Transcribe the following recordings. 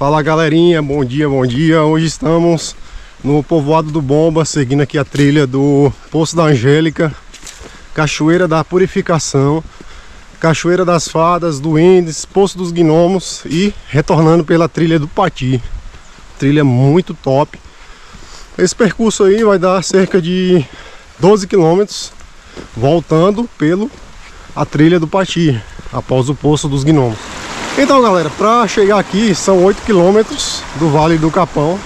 Fala galerinha, bom dia, bom dia. Hoje estamos no povoado do Bomba, seguindo aqui a trilha do Poço da Angélica, Cachoeira da Purificação, Cachoeira das Fadas, Duendes, Poço dos Gnomos e retornando pela trilha do Pati. Trilha muito top. Esse percurso aí vai dar cerca de 12 quilômetros voltando pelo a trilha do Pati, após o Poço dos Gnomos. Então galera, para chegar aqui são 8 quilômetros do Vale do Capão.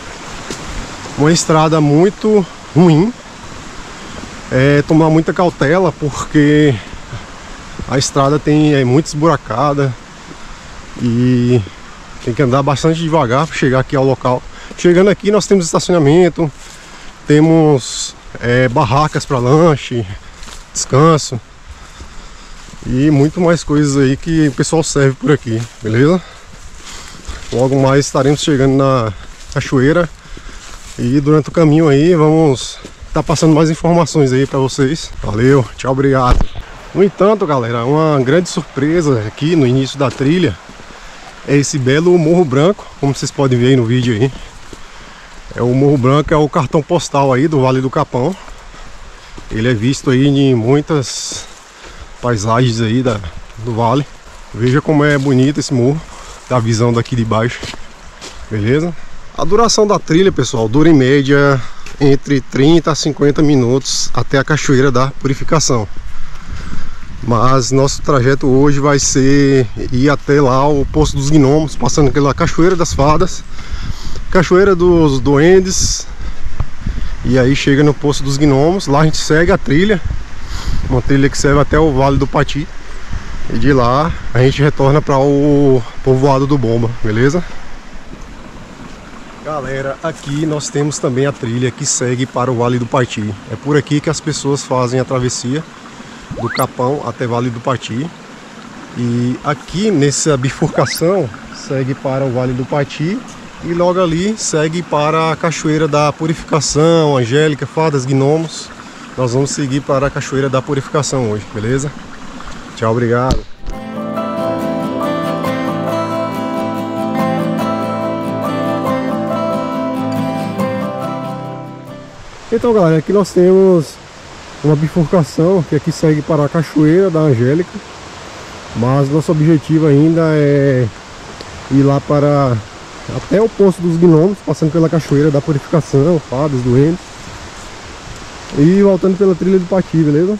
Uma estrada muito ruim. É, Tomar muita cautela porque a estrada tem, é muito esburacada E tem que andar bastante devagar para chegar aqui ao local. Chegando aqui nós temos estacionamento Temos é, barracas para lanche, descanso e muito mais coisas aí que o pessoal serve por aqui, beleza? Logo mais estaremos chegando na cachoeira e durante o caminho aí vamos estar tá passando mais informações aí para vocês. Valeu, tchau, obrigado. No entanto, galera, uma grande surpresa aqui no início da trilha é esse belo Morro Branco, como vocês podem ver aí no vídeo aí. É o Morro Branco é o cartão postal aí do Vale do Capão. Ele é visto aí em muitas paisagens aí da, do vale. Veja como é bonito esse morro, da visão daqui de baixo. Beleza? A duração da trilha, pessoal, dura em média entre 30 a 50 minutos até a Cachoeira da Purificação. Mas nosso trajeto hoje vai ser ir até lá o Poço dos Gnomos, passando pela Cachoeira das Fadas, Cachoeira dos Duendes, e aí chega no Poço dos Gnomos, lá a gente segue a trilha uma trilha que serve até o Vale do Pati. E de lá a gente retorna para o povoado do Bomba, beleza? Galera, aqui nós temos também a trilha que segue para o Vale do Pati. É por aqui que as pessoas fazem a travessia do Capão até Vale do Pati. E aqui nessa bifurcação segue para o Vale do Pati e logo ali segue para a Cachoeira da Purificação, Angélica, Fadas, Gnomos. Nós vamos seguir para a Cachoeira da Purificação hoje, beleza? Tchau, obrigado. Então galera, aqui nós temos uma bifurcação que aqui segue para a Cachoeira da Angélica Mas nosso objetivo ainda é ir lá para até o Poço dos Gnomos, passando pela Cachoeira da Purificação, Fadas, Doentes e voltando pela trilha do Pati, beleza?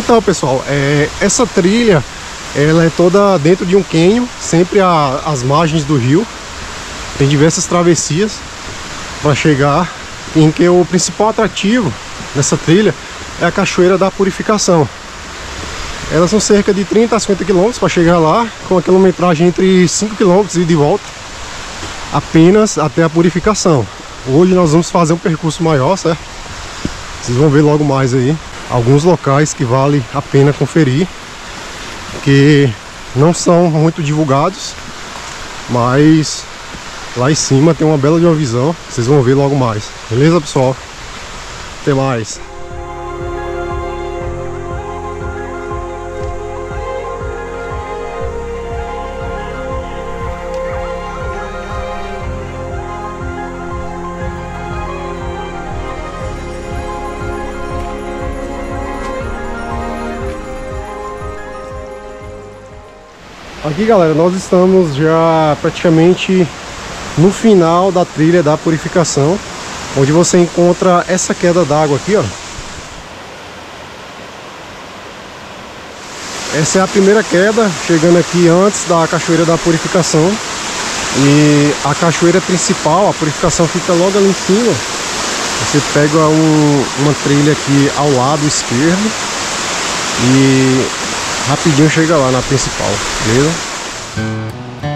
Então pessoal, é, essa trilha ela é toda dentro de um cânion, sempre às margens do rio. Tem diversas travessias para chegar em que o principal atrativo dessa trilha é a Cachoeira da Purificação. Elas são cerca de 30 a 50 km para chegar lá, com a quilometragem entre 5 km e de volta, apenas até a purificação. Hoje nós vamos fazer um percurso maior, certo? Vocês vão ver logo mais aí alguns locais que vale a pena conferir que não são muito divulgados mas lá em cima tem uma bela de uma visão vocês vão ver logo mais. Beleza pessoal? Até mais Aqui galera, nós estamos já praticamente no final da trilha da purificação Onde você encontra essa queda d'água aqui, ó. Essa é a primeira queda, chegando aqui antes da cachoeira da purificação. E a cachoeira principal, a purificação fica logo ali em cima. Você pega um, uma trilha aqui ao lado esquerdo e rapidinho chega lá na principal, beleza? Thank you.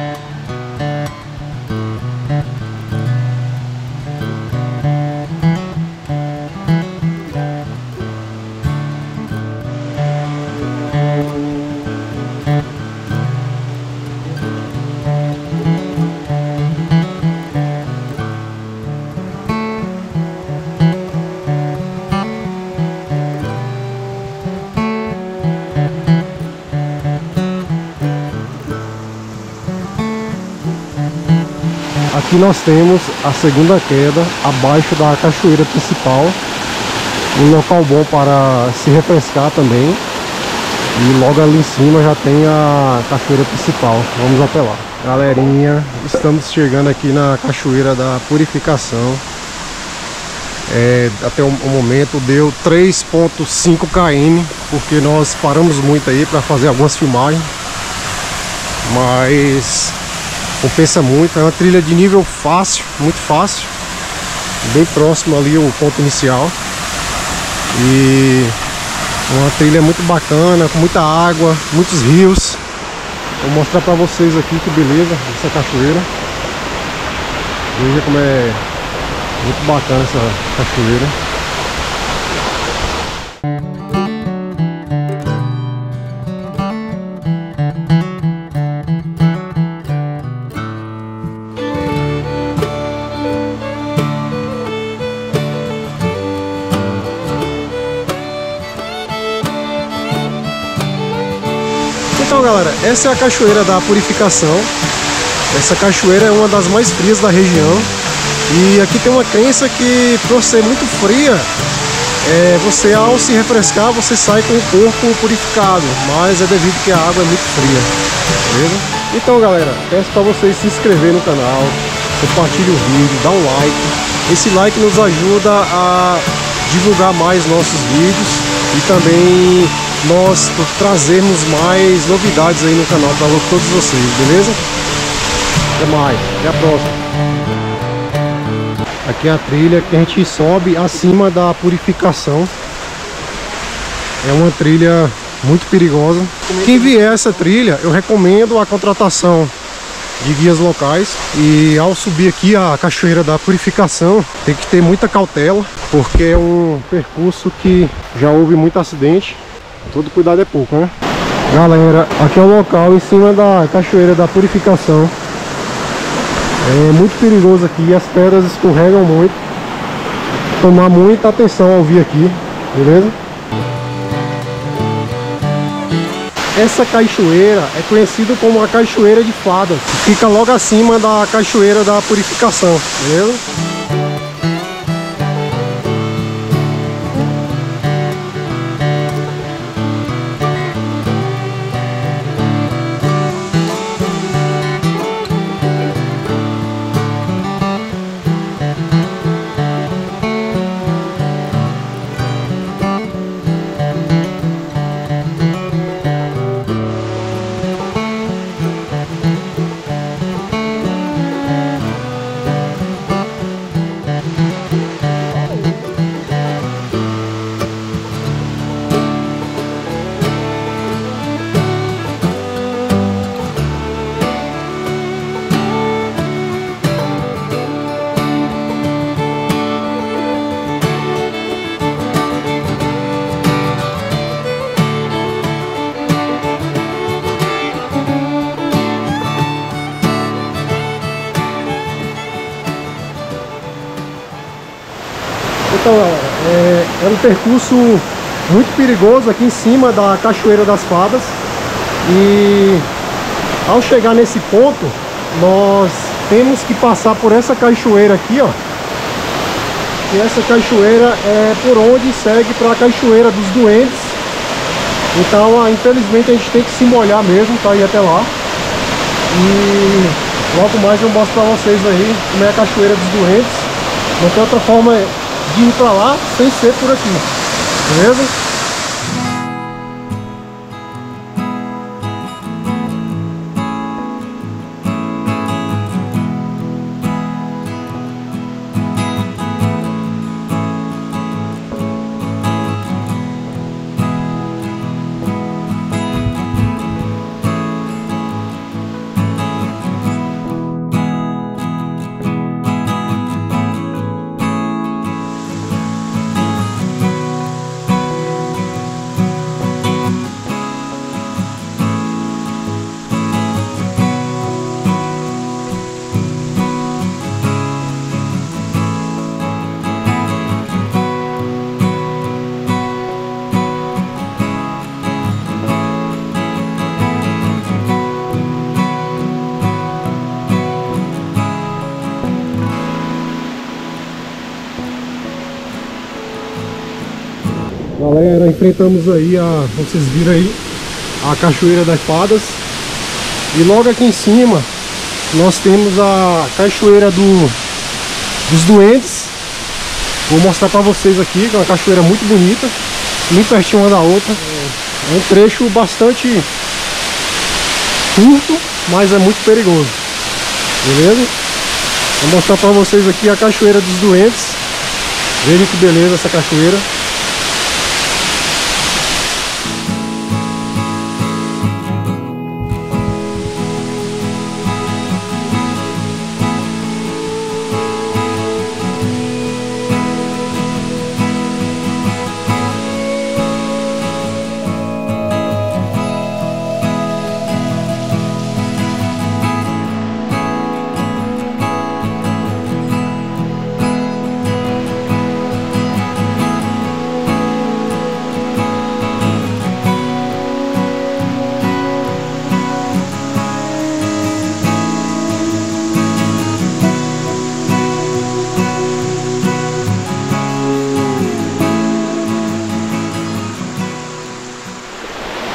Aqui nós temos a segunda queda abaixo da cachoeira principal. Um local bom para se refrescar também. E logo ali em cima já tem a cachoeira principal. Vamos até lá. Galerinha, estamos chegando aqui na cachoeira da purificação. É, até o momento deu 3.5 km, porque nós paramos muito aí para fazer algumas filmagens. Mas compensa muito, é uma trilha de nível fácil, muito fácil, bem próximo ali o ponto inicial e uma trilha muito bacana, com muita água, muitos rios. Vou mostrar para vocês aqui que beleza essa cachoeira. Veja como é muito bacana essa cachoeira. Então galera, essa é a cachoeira da purificação. Essa cachoeira é uma das mais frias da região. E aqui tem uma crença que por ser muito fria é, Você ao se refrescar, você sai com o corpo purificado. Mas é devido que a água é muito fria Beleza? Então galera, peço para vocês se inscrever no canal Compartilhe o vídeo, dá um like. Esse like nos ajuda a divulgar mais nossos vídeos E também nós trazermos mais novidades aí no canal para todos vocês, beleza? Até mais, até a próxima. Aqui é a trilha que a gente sobe acima da purificação. É uma trilha muito perigosa. Quem vier essa trilha, eu recomendo a contratação de guias locais e ao subir aqui a cachoeira da purificação tem que ter muita cautela porque é um percurso que já houve muito acidente todo cuidado é pouco, né? Galera, aqui é o local em cima da cachoeira da purificação. É muito perigoso aqui, as pedras escorregam muito. Tomar muita atenção ao vir aqui, beleza? Essa cachoeira é conhecida como a cachoeira de fadas. Fica logo acima da cachoeira da purificação, beleza? Então, é, é um percurso muito perigoso aqui em cima da Cachoeira das Fadas. E ao chegar nesse ponto, nós temos que passar por essa cachoeira aqui, ó. E essa cachoeira é por onde segue para a Cachoeira dos Doentes. Então, ah, infelizmente, a gente tem que se molhar mesmo para ir até lá. E logo mais eu mostro para vocês aí como é a Cachoeira dos Doentes. Não tem outra forma de ir para lá sem ser por aqui. Beleza? Enfrentamos aí a, vocês viram aí, a Cachoeira das Fadas. E logo aqui em cima nós temos a Cachoeira do, dos Doentes. Vou mostrar para vocês aqui, que é uma cachoeira muito bonita, muito pertinho uma da outra. É um trecho bastante curto, mas é muito perigoso. Beleza? Vou mostrar para vocês aqui a Cachoeira dos Doentes. Vejam que beleza essa cachoeira.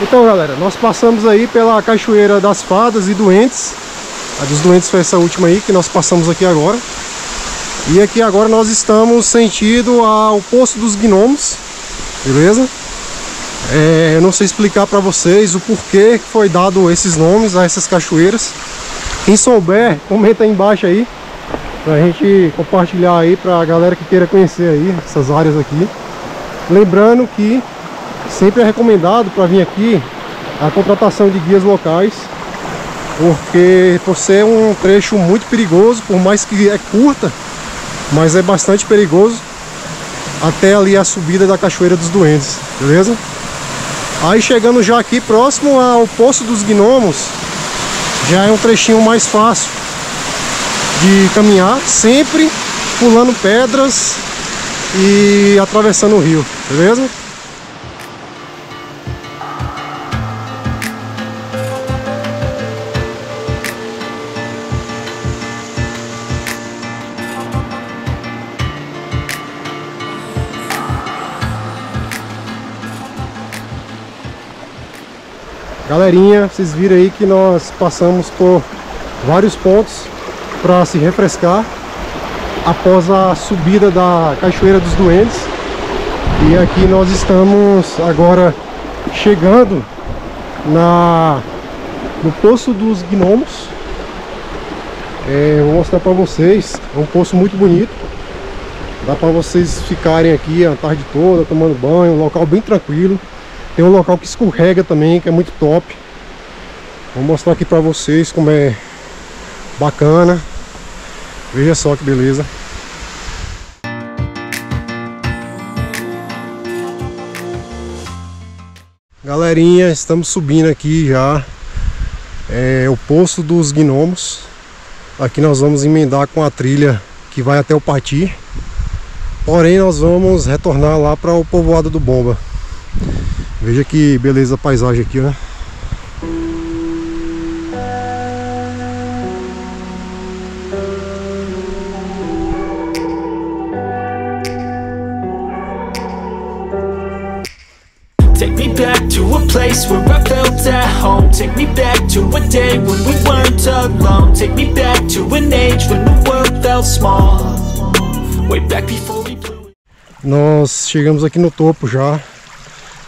Então galera, nós passamos aí pela Cachoeira das Fadas e Doentes. A dos Doentes foi essa última aí que nós passamos aqui agora. E aqui agora nós estamos sentido ao Poço dos Gnomos Beleza? É, eu não sei explicar para vocês o porquê que foi dado esses nomes a essas cachoeiras. Quem souber, comenta aí embaixo aí Pra gente compartilhar aí pra galera que queira conhecer aí essas áreas aqui. Lembrando que Sempre é recomendado para vir aqui a contratação de guias locais, porque por ser um trecho muito perigoso, por mais que é curta, mas é bastante perigoso, até ali a subida da Cachoeira dos Doentes, beleza? Aí chegando já aqui próximo ao Poço dos Gnomos, já é um trechinho mais fácil de caminhar, sempre pulando pedras e atravessando o rio, beleza? Galerinha, vocês viram aí que nós passamos por vários pontos para se refrescar após a subida da Cachoeira dos Doentes. E aqui nós estamos agora chegando na no Poço dos Gnomos. É, vou mostrar para vocês, é um poço muito bonito. Dá para vocês ficarem aqui a tarde toda tomando banho, um local bem tranquilo. Tem um local que escorrega também, que é muito top. Vou mostrar aqui pra vocês como é bacana. Veja só que beleza. Galerinha, estamos subindo aqui já é, o Poço dos Gnomos. Aqui nós vamos emendar com a trilha que vai até o Pati. Porém, nós vamos retornar lá para o povoado do Bomba. Veja que beleza a paisagem aqui, né? Take me back to a place where I felt at home. Take me back to a day when we weren't alone. Take me back to an age when the world felt small. Way back before we blew Nós chegamos aqui no topo já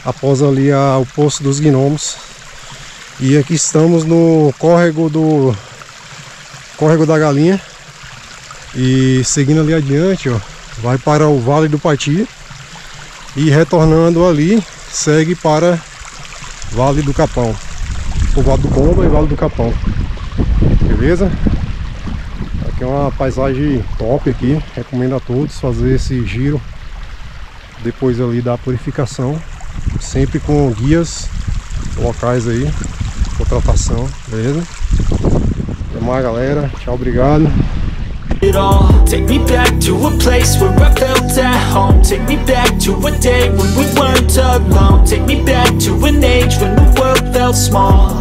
após ali a, o Poço dos Gnomos. E aqui estamos no córrego do córrego da Galinha. E seguindo ali adiante, ó, vai para o Vale do Pati. E retornando ali, segue para Vale do Capão. Povoado do Bomba e Vale do Capão. Beleza? Aqui é uma paisagem top aqui. Recomendo a todos fazer esse giro depois ali da purificação sempre com guias locais aí, contratação, beleza? Até mais galera, tchau, obrigado. It all. Take me back to a place where I felt at home. Take me back to a day when we weren't alone. Take me back to an age when the world felt small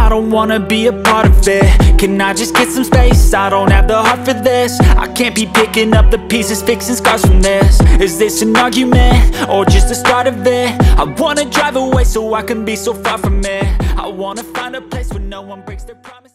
I don't wanna be a part of it Can I just get some space? I don't have the heart for this I can't be picking up the pieces Fixing scars from this Is this an argument? Or just the start of it? I wanna drive away so I can be so far from it I wanna find a place where no one breaks their promise